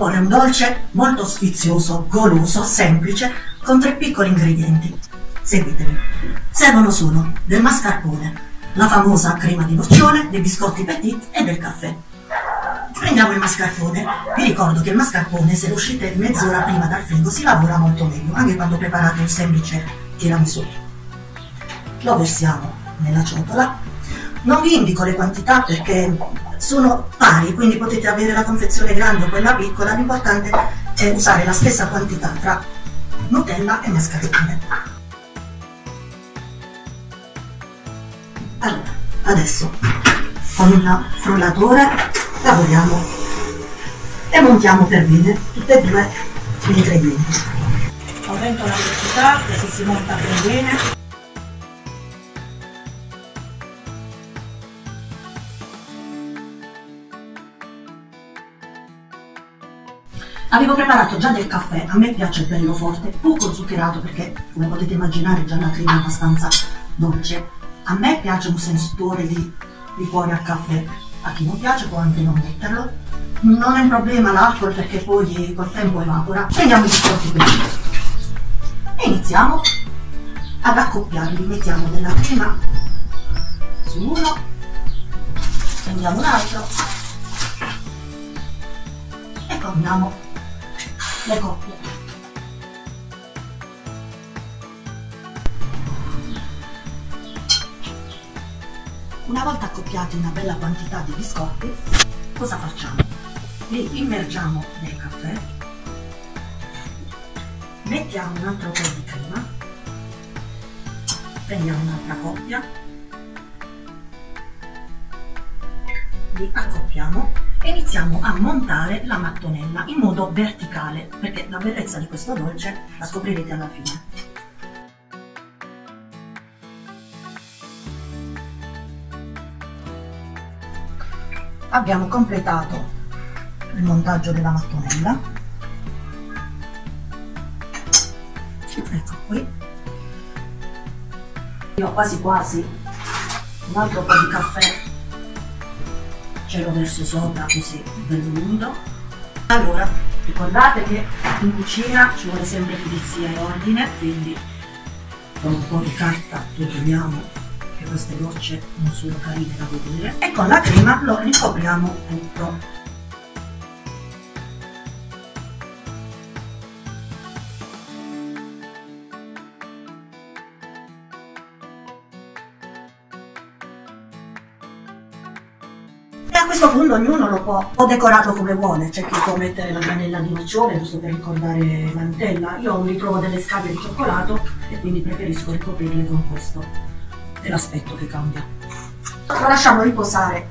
proporre un dolce molto sfizioso, goloso, semplice, con tre piccoli ingredienti. Seguitemi. Servono solo del mascarpone, la famosa crema di nocciole, dei biscotti petit e del caffè. Prendiamo il mascarpone. Vi ricordo che il mascarpone, se lo uscite mezz'ora prima dal frigo, si lavora molto meglio, anche quando preparate un semplice tiramisù. Lo versiamo nella ciotola. Non vi indico le quantità perché sono pari, quindi potete avere la confezione grande o quella piccola, l'importante è usare la stessa quantità tra Nutella e mascarpone. Allora, adesso con il frullatore lavoriamo e montiamo per bene tutti e due gli ingredienti. Aumento la velocità così si monta per bene. Avevo preparato già del caffè, a me piace bello forte, poco zuccherato perché come potete immaginare già la crema è abbastanza dolce. A me piace un sensore di liquore al caffè, a chi non piace può anche non metterlo. Non è un problema l'alcol perché poi col tempo evapora. Prendiamo i biscotti qui e iniziamo ad accoppiarli. Mettiamo della crema su uno, prendiamo un altro e formiamo le coppie. Una volta accoppiati una bella quantità di biscotti, cosa facciamo? Li immergiamo nel caffè, mettiamo un altro po' di crema, prendiamo un'altra coppia, li accoppiamo e iniziamo a montare la mattonella in modo verticale perché la bellezza di questo dolce la scoprirete alla fine. Abbiamo completato il montaggio della mattonella. Ecco qui. Io quasi quasi un altro po' di caffè ce lo verso sopra così bello umido. Allora, ricordate che in cucina ci vuole sempre pulizia e ordine, quindi con un po' di carta togliamo che queste gocce non sono carine da vedere e con la crema lo ricopriamo tutto. Questo punto ognuno lo può, può, decorarlo come vuole, c'è chi può mettere la granella di nocciole giusto per ricordare la Nutella, io mi ritrovo delle scatole di cioccolato e quindi preferisco ricoprirle con questo, è l'aspetto che cambia. Lo lasciamo riposare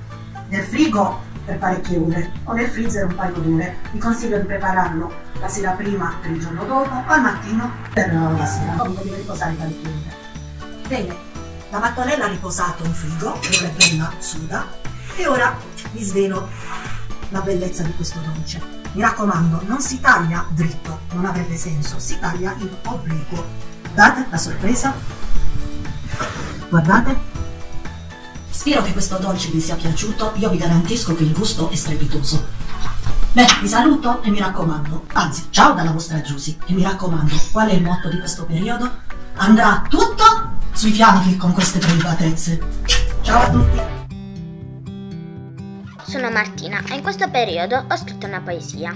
nel frigo per parecchie ore o nel freezer un paio d'ore, vi consiglio di prepararlo la sera prima per il giorno dopo o al mattino per la sera, comunque deve riposare parecchie ore. Bene, la mattonella ha riposato in frigo, ora è bella suda, e ora vi svelo la bellezza di questo dolce. Mi raccomando, non si taglia dritto, non avrebbe senso, si taglia in obliquo. Guardate la sorpresa. Guardate. Spero che questo dolce vi sia piaciuto, io vi garantisco che il gusto è strepitoso. Beh, vi saluto e mi raccomando, anzi, ciao dalla vostra Giusy e mi raccomando, qual è il motto di questo periodo? Andrà tutto sui fianchi con queste prelibatezze. Ciao a tutti! Sono Martina e in questo periodo ho scritto una poesia.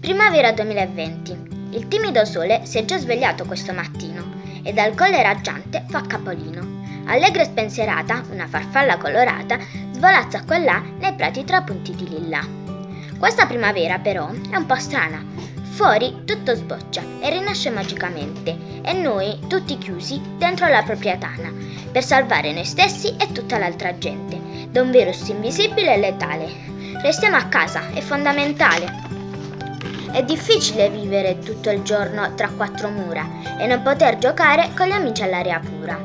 Primavera 2020. Il timido sole si è già svegliato questo mattino e dal colle raggiante fa capolino. Allegra e spensierata, una farfalla colorata svolazza qua e là nei prati tra punti di lilla. Questa primavera però è un po' strana. Fuori tutto sboccia e rinasce magicamente e noi tutti chiusi dentro la propria tana per salvare noi stessi e tutta l'altra gente da un virus invisibile e letale. Restiamo a casa, è fondamentale. È difficile vivere tutto il giorno tra quattro mura e non poter giocare con gli amici all'aria pura.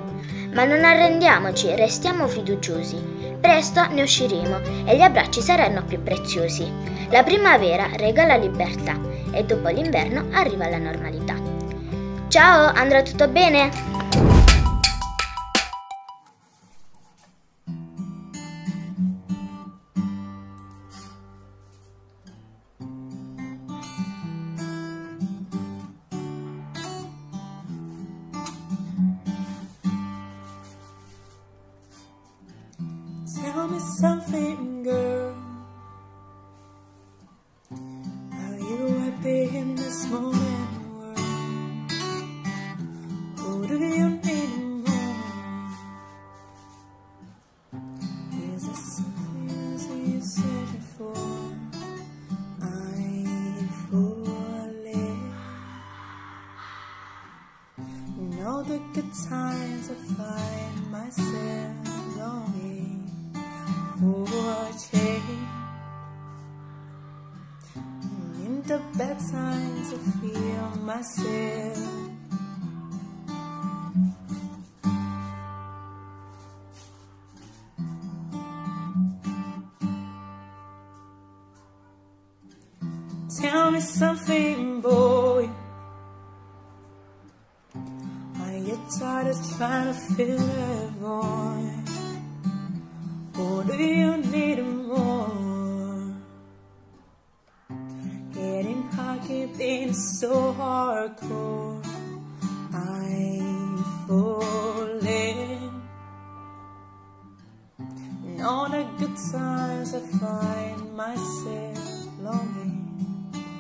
Ma non arrendiamoci, restiamo fiduciosi. Presto ne usciremo e gli abbracci saranno più preziosi. La primavera regala libertà e dopo l'inverno arriva la normalità. Ciao, andrà tutto bene? do you need more? Is this searching for? I'm falling. The good times I find myself. Falling. And all the good times I find myself longing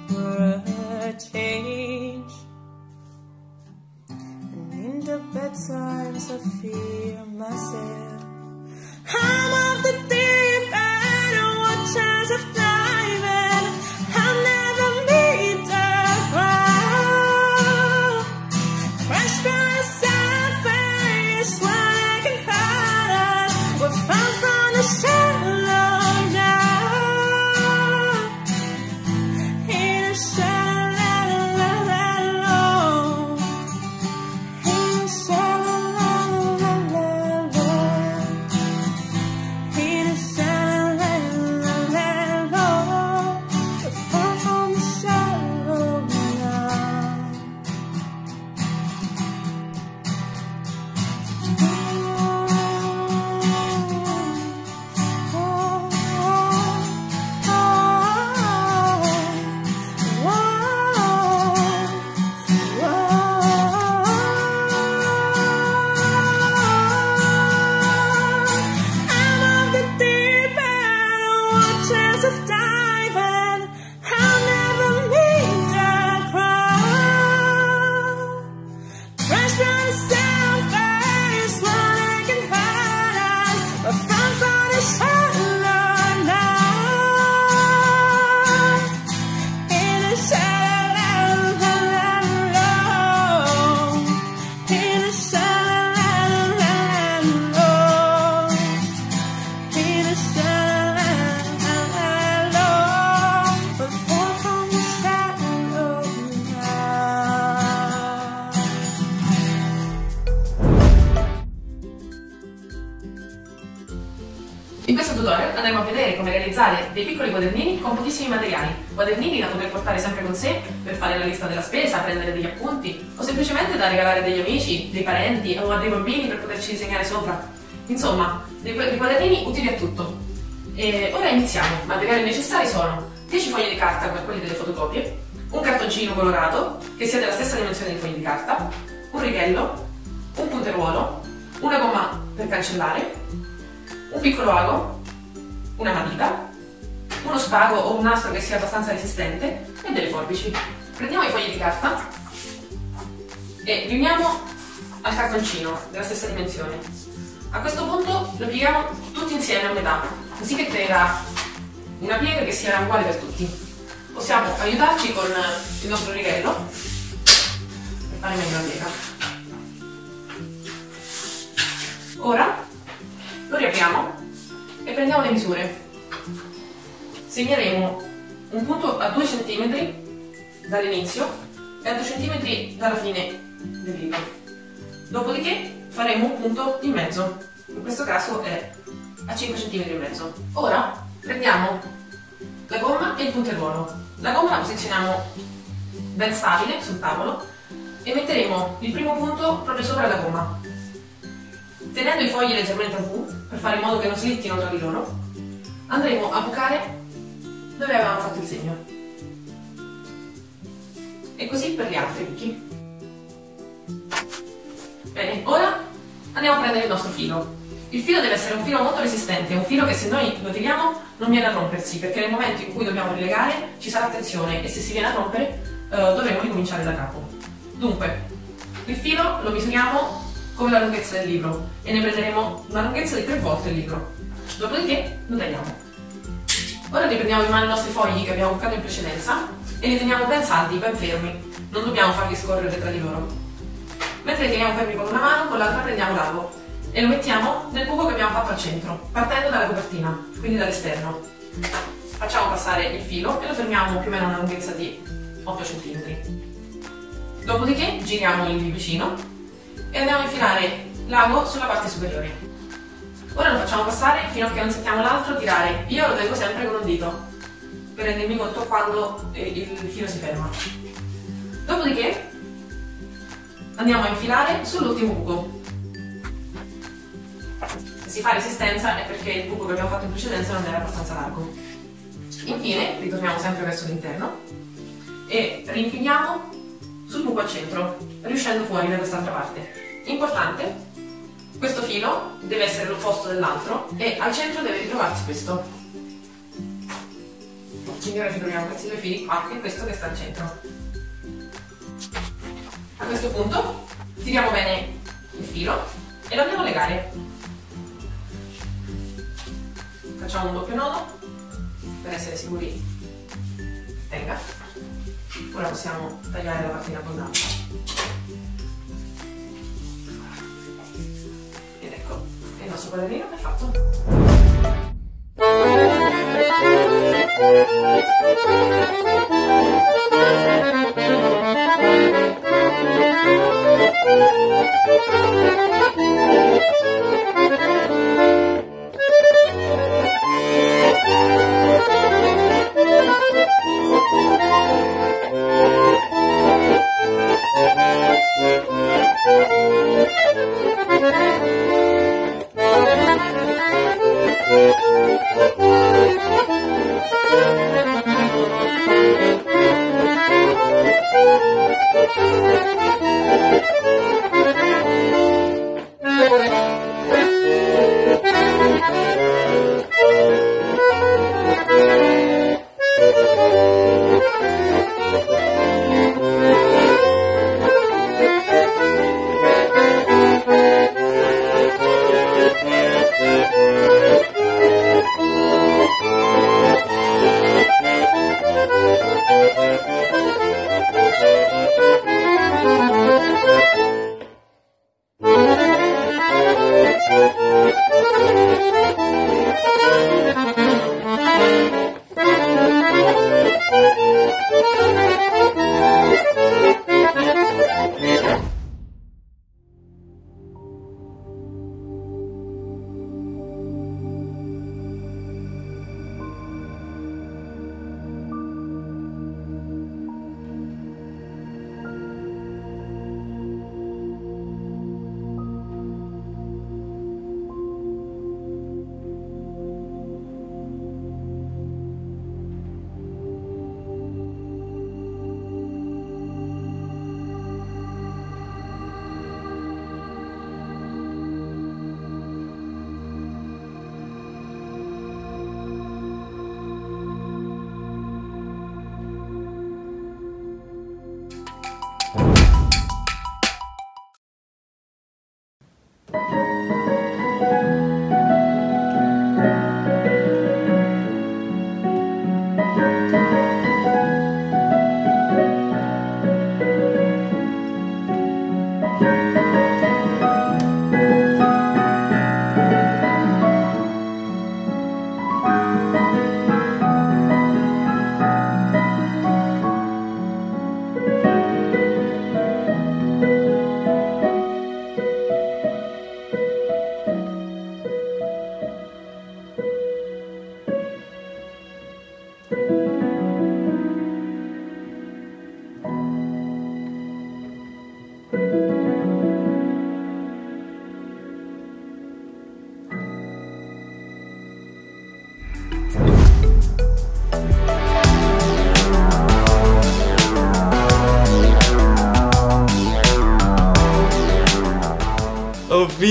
for a change. And in the bad times I feel myself. I'm off the deep In questo tutorial andremo a vedere come realizzare dei piccoli quadernini con pochissimi materiali. Quadernini da poter portare sempre con sé per fare la lista della spesa, prendere degli appunti o semplicemente da regalare degli amici, dei parenti o a dei bambini per poterci disegnare sopra. Insomma, dei, dei quadernini utili a tutto. E ora iniziamo. Materiali necessari sono 10 fogli di carta come quelli delle fotocopie, un cartoncino colorato che sia della stessa dimensione dei fogli di carta, un righello, un punteruolo, una gomma per cancellare, un piccolo ago, una matita, uno spago o un nastro che sia abbastanza resistente e delle forbici. Prendiamo i fogli di carta e li uniamo al cartoncino della stessa dimensione. A questo punto lo pieghiamo tutti insieme a metà, così che creerà una piega che sia uguale per tutti. Possiamo aiutarci con il nostro righello per fare meglio la piega. Ora lo riapriamo e prendiamo le misure. Segneremo un punto a 2 cm dall'inizio e a 2 cm dalla fine del libro. Dopodiché faremo un punto in mezzo, in questo caso è a 5 cm e mezzo. Ora prendiamo la gomma e il punteruolo. La gomma la posizioniamo ben stabile sul tavolo e metteremo il primo punto proprio sopra la gomma. Tenendo i fogli leggermente a V, per fare in modo che non slittino tra di loro, andremo a bucare dove avevamo fatto il segno. E così per gli altri buchi. Bene, ora andiamo a prendere il nostro filo. Il filo deve essere un filo molto resistente, un filo che se noi lo tiriamo non viene a rompersi, perché nel momento in cui dobbiamo rilegare ci sarà tensione e se si viene a rompere eh, dovremo ricominciare da capo. Dunque, il filo lo misuriamo come la lunghezza del libro e ne prenderemo una lunghezza di tre volte il libro. Dopodiché lo tagliamo. Ora riprendiamo in mano i nostri fogli che abbiamo bucato in precedenza e li teniamo ben saldi, ben fermi. Non dobbiamo farli scorrere tra di loro. Mentre teniamo fermi con una mano, con l'altra prendiamo l'ago e lo mettiamo nel buco che abbiamo fatto al centro, partendo dalla copertina, quindi dall'esterno. Facciamo passare il filo e lo fermiamo più o meno a una lunghezza di 8 cm. Dopodiché giriamo il vicino e andiamo a infilare l'ago sulla parte superiore. Ora lo facciamo passare fino a che non sentiamo l'altro tirare. Io lo tengo sempre con un dito per rendermi conto quando eh, il filo si ferma. Dopodiché andiamo a infilare sull'ultimo buco. Se si fa resistenza è perché il buco che abbiamo fatto in precedenza non era abbastanza largo. Infine ritorniamo sempre verso l'interno e rinfiliamo sul buco al centro, riuscendo fuori da quest'altra parte. Importante, questo filo deve essere l'opposto dell'altro e al centro deve ritrovarsi questo. Quindi ora ci troviamo questi due fili qua e questo che sta al centro. A questo punto tiriamo bene il filo e lo andiamo a legare. Facciamo un doppio nodo per essere sicuri tenga. Ora possiamo tagliare la partina fondante. Ed ecco, il nostro quadernino è fatto. Oh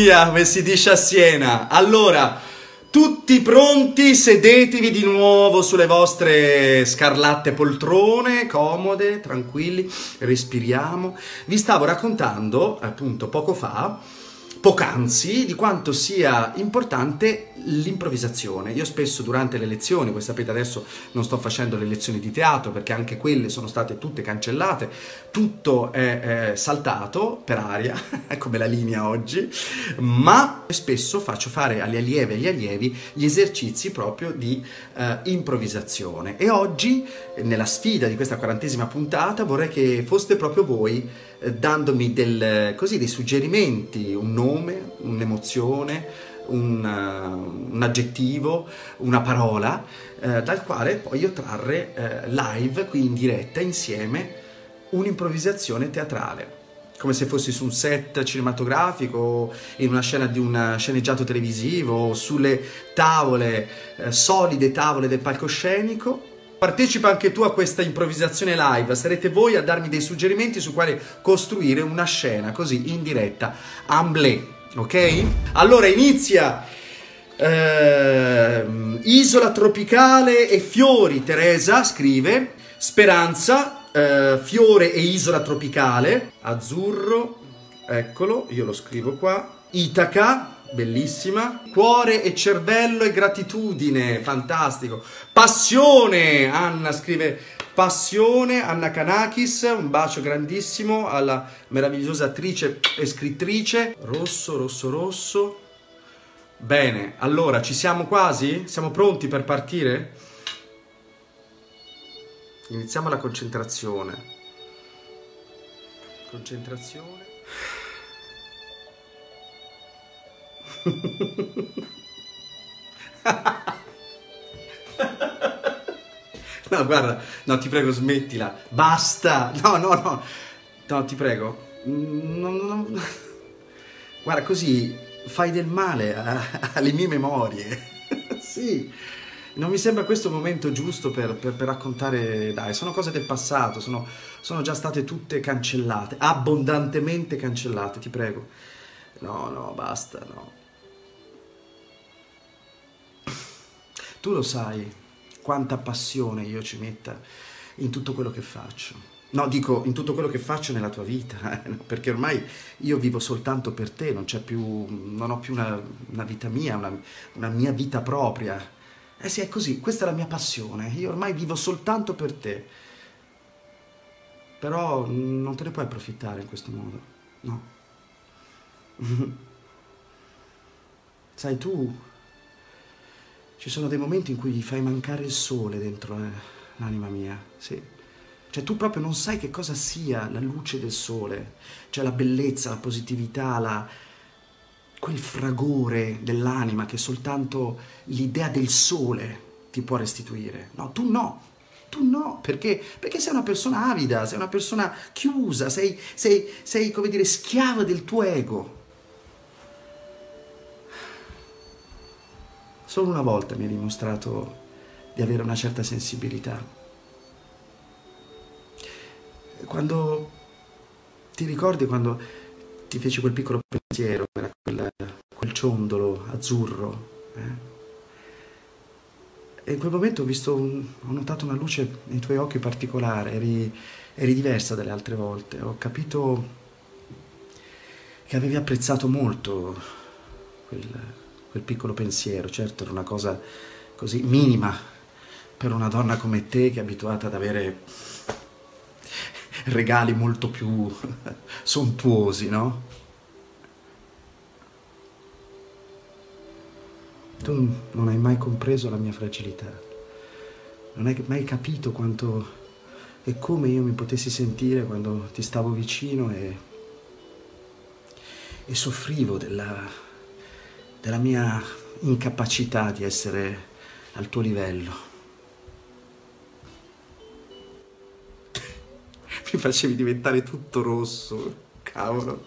via, come si dice a Siena. Allora, tutti pronti? Sedetevi di nuovo sulle vostre scarlatte poltrone, comode, tranquilli, respiriamo. Vi stavo raccontando, appunto, poco fa, poc'anzi di quanto sia importante l'improvvisazione. Io spesso durante le lezioni, voi sapete adesso non sto facendo le lezioni di teatro perché anche quelle sono state tutte cancellate, tutto è, è saltato per aria, come la linea oggi, ma spesso faccio fare alle allieve e agli allievi gli esercizi proprio di eh, improvvisazione. E oggi, nella sfida di questa quarantesima puntata, vorrei che foste proprio voi eh, dandomi del, così, dei suggerimenti, un nome, un'emozione, un, uh, un, aggettivo, una parola, eh, dal quale poi io trarre eh, live, qui in diretta, insieme, un'improvvisazione teatrale. Come se fossi su un set cinematografico, in una scena di un sceneggiato televisivo, sulle tavole, eh, solide tavole del palcoscenico, Partecipa anche tu a questa improvvisazione live, sarete voi a darmi dei suggerimenti su quale costruire una scena così in diretta. Amblè, ok? Allora inizia eh, Isola tropicale e fiori, Teresa scrive, Speranza, eh, fiore e isola tropicale, azzurro, eccolo, io lo scrivo qua, Itaca, bellissima. Cuore e cervello e gratitudine, fantastico. Passione, Anna scrive passione, Anna Kanakis, un bacio grandissimo alla meravigliosa attrice e scrittrice. Rosso, rosso, rosso. Bene, allora ci siamo quasi? Siamo pronti per partire? Iniziamo la concentrazione. Concentrazione. no, guarda, no, ti prego, smettila. Basta. No, no, no. No, ti prego. No, no, no. Guarda, così fai del male a, alle mie memorie. sì. Non mi sembra questo il momento giusto per, per, per, raccontare, dai, sono cose del passato, sono, sono già state tutte cancellate, abbondantemente cancellate, ti prego. No, no, basta, no. Tu lo sai quanta passione io ci metta in tutto quello che faccio. No, dico in tutto quello che faccio nella tua vita, eh, perché ormai io vivo soltanto per te, non, più, non ho più una, una vita mia, una, una, mia vita propria. Eh sì, è così, questa è la mia passione, io ormai vivo soltanto per te. Però non te ne puoi approfittare in questo modo, no. Sai, tu ci sono dei momenti in cui fai mancare il sole dentro eh, l'anima mia, sì. Cioè tu proprio non sai che cosa sia la luce del sole, cioè la bellezza, la positività, la... quel fragore dell'anima che soltanto l'idea del sole ti può restituire. No, tu no, tu no, perché? Perché sei una persona avida, sei una persona chiusa, sei, sei, sei come dire, schiava del tuo ego. Solo una volta mi ha dimostrato di avere una certa sensibilità. Quando ti ricordi quando ti feci quel piccolo pensiero, era quel, quel ciondolo azzurro, eh? E in quel momento ho, visto un, ho notato una luce nei tuoi occhi particolare, eri, eri diversa dalle altre volte. Ho capito che avevi apprezzato molto quel, quel piccolo pensiero. Certo, era una cosa così minima per una donna come te che è abituata ad avere regali molto più sontuosi, no? Tu non hai mai compreso la mia fragilità, non hai mai capito quanto e come io mi potessi sentire quando ti stavo vicino e, e soffrivo della, della mia incapacità di essere al tuo livello. Mi facevi diventare tutto rosso, cavolo.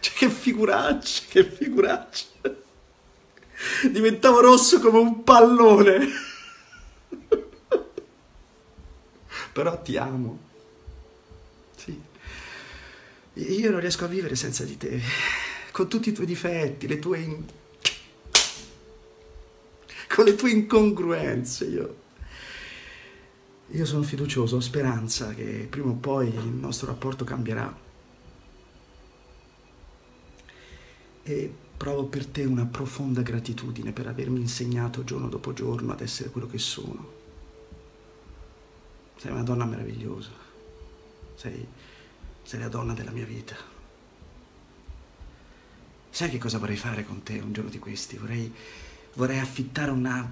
Cioè, che figuraccia, che figuraccia. Diventavo rosso come un pallone. Però ti amo. Sì. Io non riesco a vivere senza di te con tutti i tuoi difetti, le tue... Con le tue incongruenze. Io... io sono fiducioso, ho speranza che prima o poi il nostro rapporto cambierà. e provo per te una profonda gratitudine per avermi insegnato giorno dopo giorno ad essere quello che sono. Sei una donna meravigliosa, sei, sei la donna della mia vita. Sai che cosa vorrei fare con te un giorno di questi? Vorrei, vorrei affittare una,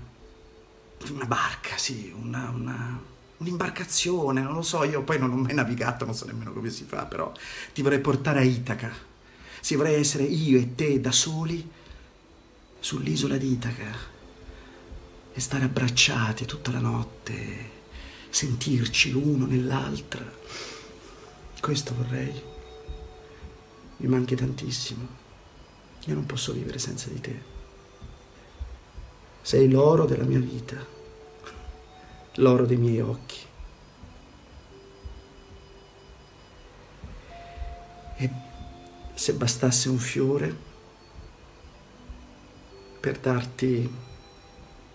una barca, sì, una, una, un'imbarcazione, non lo so, io poi non ho mai navigato, non so nemmeno come si fa, però ti vorrei portare a Itaca. Sì, vorrei essere io e te da soli sull'isola di Itaca e stare abbracciati tutta la notte, sentirci l'uno nell'altra. Questo vorrei. Mi manchi tantissimo. Io non posso vivere senza di te. Sei l'oro della mia vita, l'oro dei miei occhi. E se bastasse un fiore per darti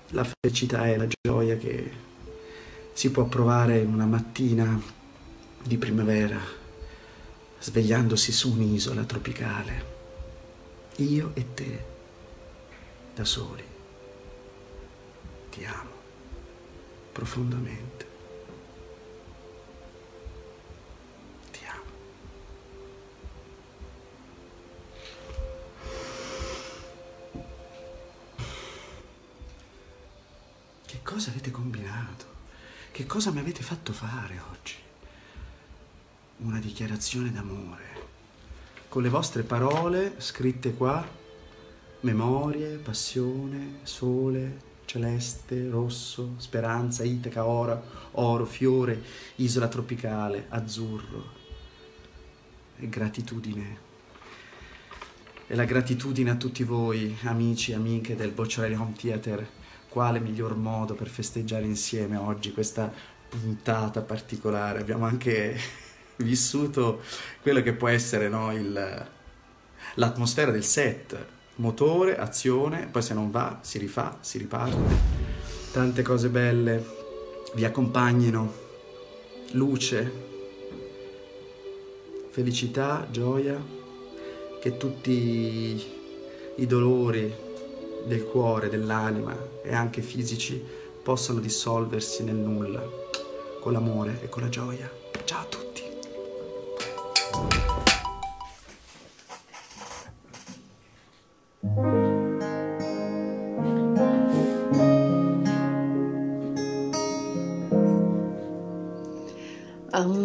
la felicità e la gioia che si può provare in una mattina di primavera, svegliandosi su un'isola tropicale, io e te, da soli. Ti amo profondamente. Ti amo. Che cosa avete combinato? Che cosa mi avete fatto fare oggi? Una dichiarazione d'amore. Con le vostre parole scritte qua, memorie, passione, sole, celeste, rosso, speranza, Itaca, oro, oro, fiore, isola tropicale, azzurro e gratitudine. E la gratitudine a tutti voi, amici, amiche del Bocciarelli Home Theater, quale miglior modo per festeggiare insieme oggi questa puntata particolare. Abbiamo anche vissuto quello che può essere no, l'atmosfera del set, motore, azione, poi se non va si rifà, si riparte. Tante cose belle vi accompagnino, luce, felicità, gioia, che tutti i dolori del cuore, dell'anima e anche fisici possano dissolversi nel nulla con l'amore e con la gioia. Ciao a tutti!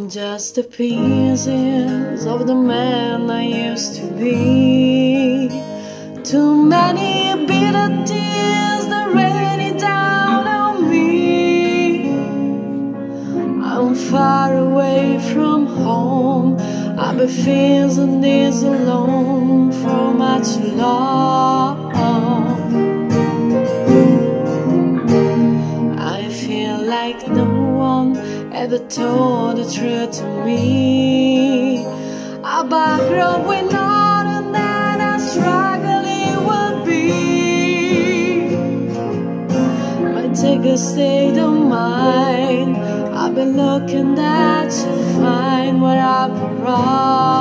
Just the pieces of the man I used to be. Too many bitter tears that rain down on me. I'm far away from home. I've been feeling this alone for much long. Told the truth to me about growing on and then how struggle it would be. Might take a state of mind. I've been looking at to find what I'm wrong.